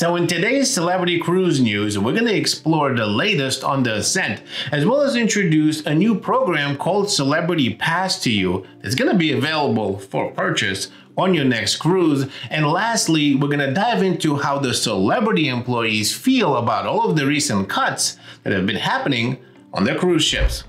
So in today's Celebrity Cruise news, we're going to explore the latest on the Ascent, as well as introduce a new program called Celebrity Pass to you that's going to be available for purchase on your next cruise. And lastly, we're going to dive into how the celebrity employees feel about all of the recent cuts that have been happening on their cruise ships.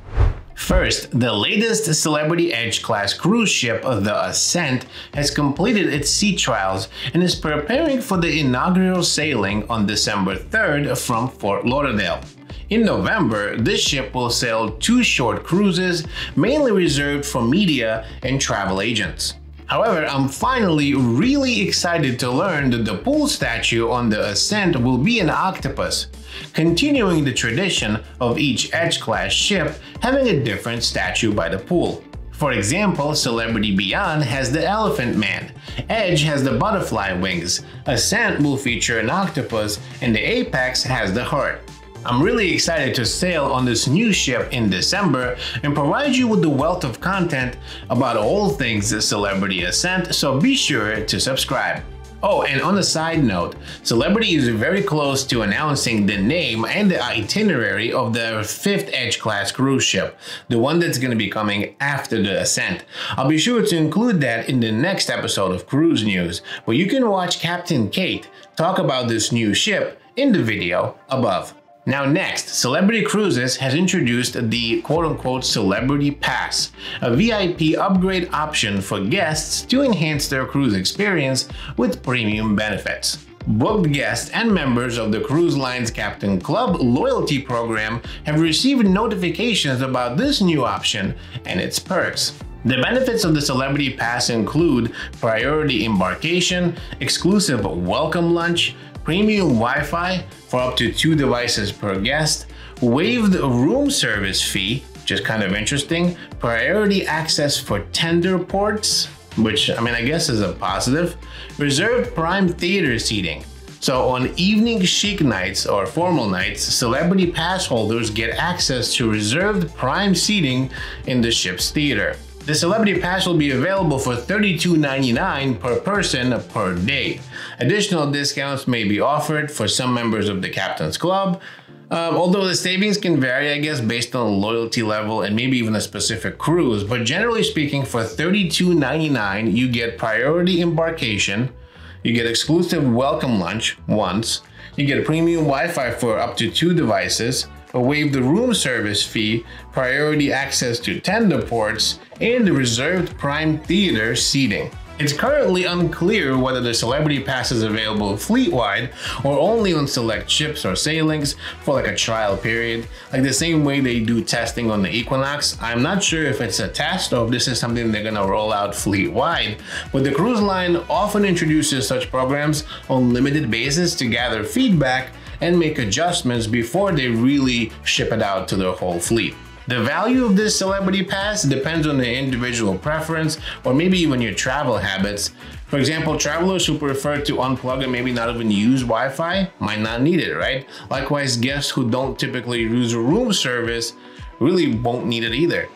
First, the latest Celebrity Edge class cruise ship, of the Ascent, has completed its sea trials and is preparing for the inaugural sailing on December 3rd from Fort Lauderdale. In November, this ship will sail two short cruises, mainly reserved for media and travel agents. However, I'm finally really excited to learn that the pool statue on the Ascent will be an octopus, continuing the tradition of each Edge-class ship having a different statue by the pool. For example, Celebrity Beyond has the Elephant Man, Edge has the butterfly wings, Ascent will feature an octopus, and the Apex has the heart. I'm really excited to sail on this new ship in December and provide you with the wealth of content about all things Celebrity Ascent, so be sure to subscribe. Oh, and on a side note, Celebrity is very close to announcing the name and the itinerary of their fifth Edge class cruise ship, the one that's going to be coming after the Ascent. I'll be sure to include that in the next episode of Cruise News, where you can watch Captain Kate talk about this new ship in the video above. Now next, Celebrity Cruises has introduced the quote-unquote Celebrity Pass, a VIP upgrade option for guests to enhance their cruise experience with premium benefits. Booked guests and members of the Cruise Lines Captain Club loyalty program have received notifications about this new option and its perks. The benefits of the Celebrity Pass include priority embarkation, exclusive welcome lunch, premium Wi-Fi for up to two devices per guest, waived room service fee, which is kind of interesting, priority access for tender ports, which I mean I guess is a positive, reserved prime theater seating. So on evening chic nights or formal nights, celebrity pass holders get access to reserved prime seating in the ship's theater. The Celebrity Pass will be available for $32.99 per person per day. Additional discounts may be offered for some members of the Captain's Club, um, although the savings can vary, I guess, based on loyalty level and maybe even a specific cruise. But generally speaking, for $32.99, you get priority embarkation, you get exclusive welcome lunch once, you get premium Wi-Fi for up to two devices, waive the room service fee, priority access to tender ports, and the reserved prime theater seating. It's currently unclear whether the Celebrity Pass is available fleet-wide or only on select ships or sailings for like a trial period, like the same way they do testing on the Equinox. I'm not sure if it's a test or if this is something they're gonna roll out fleet-wide, but the cruise line often introduces such programs on limited basis to gather feedback and make adjustments before they really ship it out to their whole fleet. The value of this celebrity pass depends on the individual preference or maybe even your travel habits. For example, travelers who prefer to unplug and maybe not even use Wi-Fi might not need it, right? Likewise, guests who don't typically use room service really won't need it either.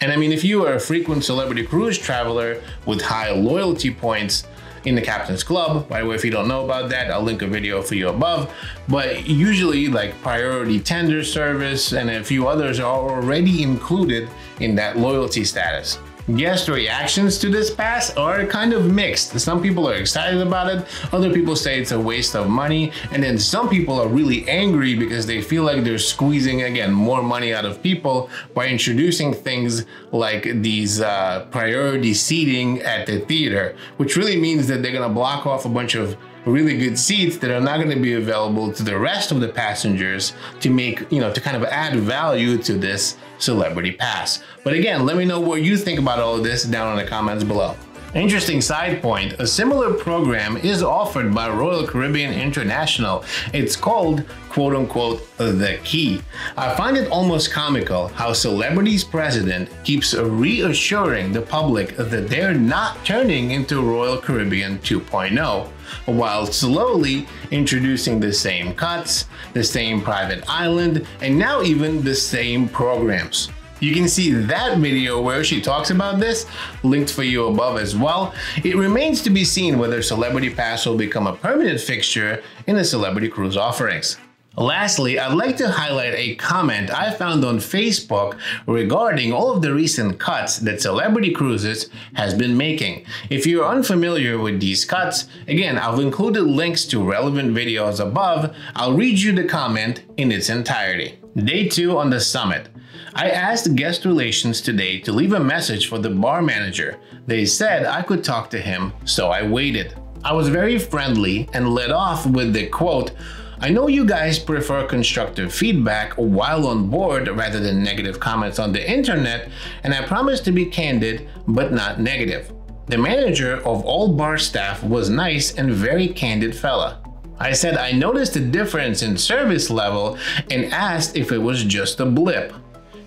And I mean, if you are a frequent celebrity cruise traveler with high loyalty points, in the captain's club. By the way, if you don't know about that, I'll link a video for you above. But usually like priority tender service and a few others are already included in that loyalty status. Guest reactions to this pass are kind of mixed. Some people are excited about it, other people say it's a waste of money, and then some people are really angry because they feel like they're squeezing, again, more money out of people by introducing things like these uh, priority seating at the theater, which really means that they're gonna block off a bunch of really good seats that are not going to be available to the rest of the passengers to make, you know, to kind of add value to this celebrity pass. But again, let me know what you think about all of this down in the comments below. Interesting side point, a similar program is offered by Royal Caribbean International. It's called quote unquote the key. I find it almost comical how Celebrities President keeps reassuring the public that they're not turning into Royal Caribbean 2.0 while slowly introducing the same cuts, the same private island, and now even the same programs. You can see that video where she talks about this, linked for you above as well. It remains to be seen whether Celebrity Pass will become a permanent fixture in the Celebrity Cruise offerings. Lastly, I'd like to highlight a comment I found on Facebook regarding all of the recent cuts that Celebrity Cruises has been making. If you're unfamiliar with these cuts, again, I've included links to relevant videos above. I'll read you the comment in its entirety. Day 2 on the summit. I asked guest relations today to leave a message for the bar manager. They said I could talk to him, so I waited. I was very friendly and led off with the quote, I know you guys prefer constructive feedback while on board rather than negative comments on the internet, and I promise to be candid but not negative. The manager of all bar staff was nice and very candid fella. I said I noticed a difference in service level and asked if it was just a blip.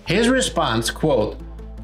His response, quote,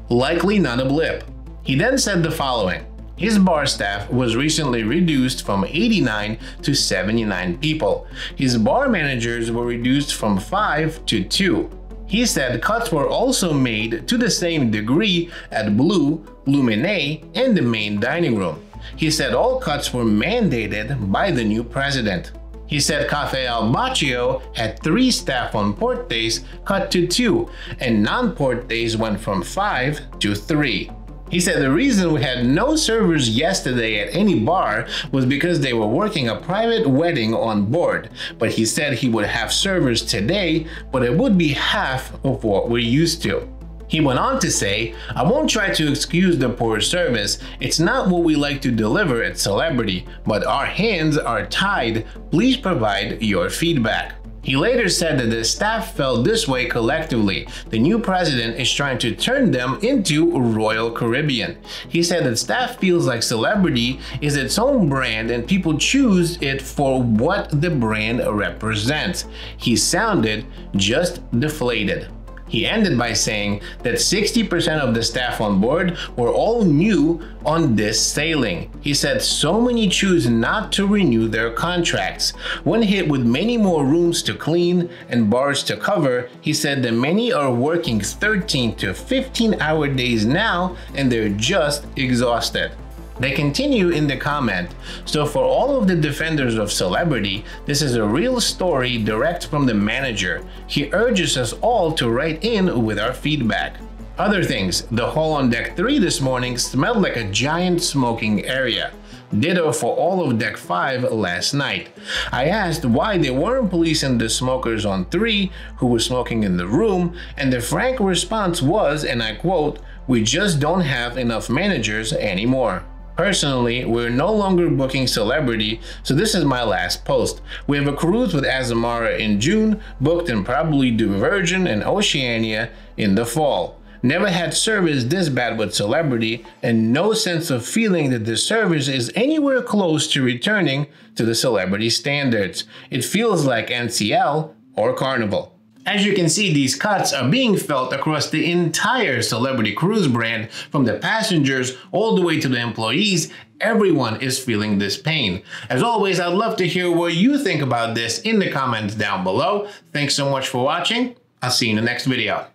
likely not a blip. He then said the following, his bar staff was recently reduced from 89 to 79 people. His bar managers were reduced from 5 to 2. He said cuts were also made to the same degree at Blu, Luminae, and the main dining room. He said all cuts were mandated by the new president. He said Cafe Al Bacio had three staff on port days cut to two, and non-port days went from five to three. He said the reason we had no servers yesterday at any bar was because they were working a private wedding on board, but he said he would have servers today, but it would be half of what we're used to. He went on to say, I won't try to excuse the poor service, it's not what we like to deliver at Celebrity, but our hands are tied, please provide your feedback. He later said that the staff felt this way collectively. The new president is trying to turn them into Royal Caribbean. He said that staff feels like celebrity is its own brand and people choose it for what the brand represents. He sounded just deflated. He ended by saying that 60% of the staff on board were all new on this sailing. He said so many choose not to renew their contracts. When hit with many more rooms to clean and bars to cover, he said that many are working 13 to 15 hour days now and they're just exhausted. They continue in the comment, so for all of the defenders of celebrity, this is a real story direct from the manager. He urges us all to write in with our feedback. Other things, the hall on deck 3 this morning smelled like a giant smoking area. Ditto for all of deck 5 last night. I asked why they weren't policing the smokers on 3 who were smoking in the room, and the frank response was, and I quote, we just don't have enough managers anymore. Personally, we're no longer booking Celebrity, so this is my last post. We have a cruise with Azamara in June, booked and probably do Virgin and Oceania in the fall. Never had service this bad with Celebrity, and no sense of feeling that the service is anywhere close to returning to the Celebrity standards. It feels like NCL or Carnival. As you can see, these cuts are being felt across the entire Celebrity Cruise brand, from the passengers all the way to the employees. Everyone is feeling this pain. As always, I'd love to hear what you think about this in the comments down below. Thanks so much for watching. I'll see you in the next video.